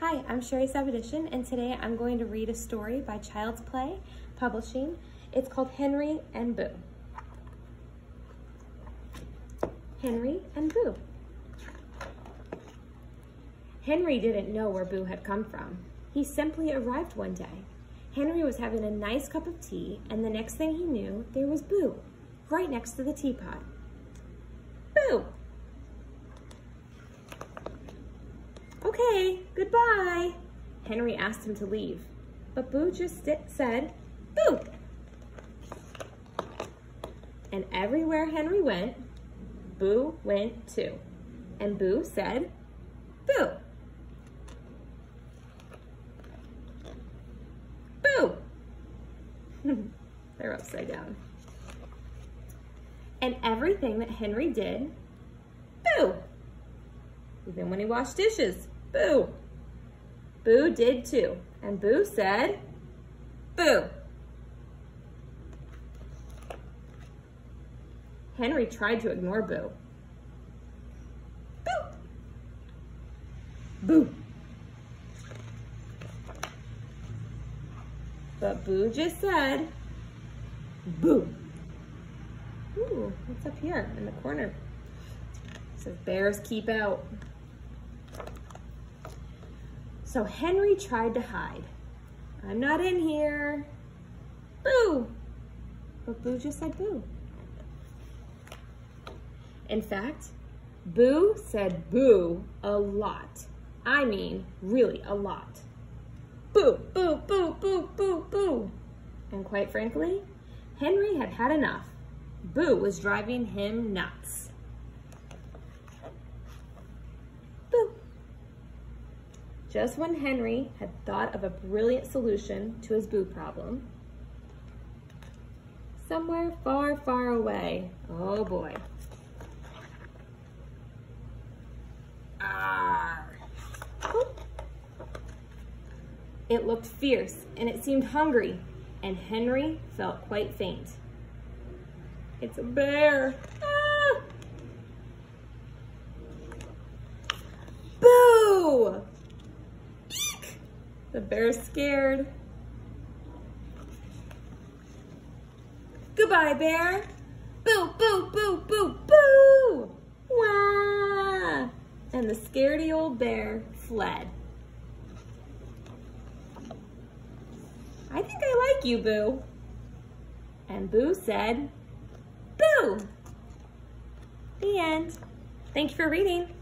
Hi, I'm Sherri Sabadishin, and today I'm going to read a story by Child's Play Publishing. It's called Henry and Boo. Henry and Boo. Henry didn't know where Boo had come from. He simply arrived one day. Henry was having a nice cup of tea, and the next thing he knew, there was Boo, right next to the teapot. Boo! Okay, goodbye. Henry asked him to leave, but Boo just said, Boo! And everywhere Henry went, Boo went too. And Boo said, Boo! Boo! They're upside down. And everything that Henry did, Boo! Even when he washed dishes, Boo. Boo did too. And Boo said, Boo. Henry tried to ignore Boo. Boo. Boo. But Boo just said, Boo. Ooh, what's up here in the corner? It says bears keep out. So Henry tried to hide. I'm not in here. Boo! But Boo just said boo. In fact, Boo said boo a lot. I mean, really a lot. Boo, boo, boo, boo, boo, boo. And quite frankly, Henry had had enough. Boo was driving him nuts. Just when Henry had thought of a brilliant solution to his boo problem, somewhere far, far away, oh boy. It looked fierce and it seemed hungry, and Henry felt quite faint. It's a bear. Ah! Boo! The bear's scared. Goodbye, bear. Boo, boo, boo, boo, boo! Wah! And the scaredy old bear fled. I think I like you, Boo. And Boo said, Boo! The end. Thank you for reading.